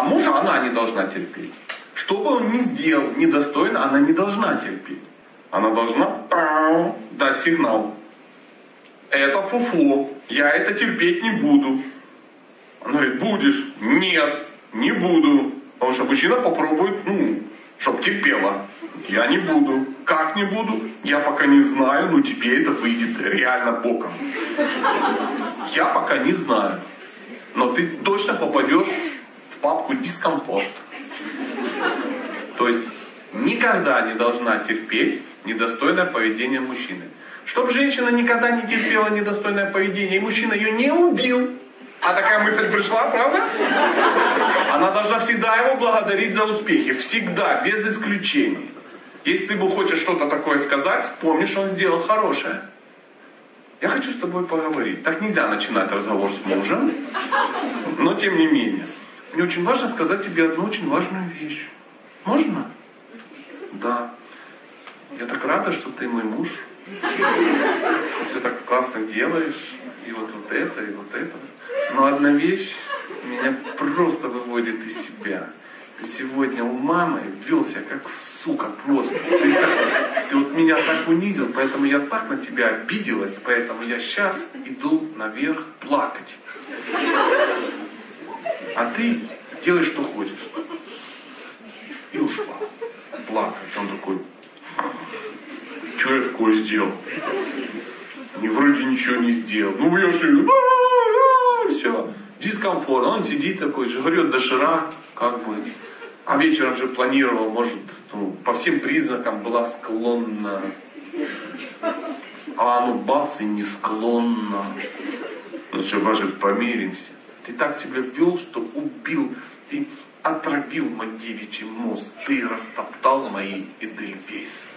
А мужа она не должна терпеть. Что бы он ни сделал недостойно, она не должна терпеть. Она должна дать сигнал. Это фуфло, я это терпеть не буду. Она говорит, будешь? Нет, не буду. Потому что мужчина попробует, ну, чтоб терпела. Я не буду. Как не буду? Я пока не знаю, но тебе это выйдет реально боком. Я пока не знаю. Но ты точно попадешь папку дискомфорт. То есть никогда не должна терпеть недостойное поведение мужчины. Чтобы женщина никогда не терпела недостойное поведение, и мужчина ее не убил. А такая мысль пришла, правда? Она должна всегда его благодарить за успехи. Всегда, без исключений. Если ты ему хочешь что-то такое сказать, вспомни, что он сделал хорошее. Я хочу с тобой поговорить. Так нельзя начинать разговор с мужем. Но тем не менее. Мне очень важно сказать тебе одну очень важную вещь. Можно? Да. Я так рада, что ты мой муж. Ты все так классно делаешь. И вот, вот это, и вот это. Но одна вещь меня просто выводит из себя. Ты сегодня у мамы вел себя как сука просто. Ты, так, ты вот меня так унизил, поэтому я так на тебя обиделась, поэтому я сейчас иду наверх плакать. Ты делай, что хочешь. И ушла. Плакать. Он такой, что я такое сделал? Не вроде ничего не сделал. Ну я что, все, дискомфорт. Он сидит такой, жрет доширак, как бы. А вечером же планировал, может, ну, по всем признакам была склонна. А ну бац и не склонна. Ну что, может, помиримся. Ты так себя вел, что убил, ты отравил мой девичий мозг, ты растоптал мои Эдельвейсы.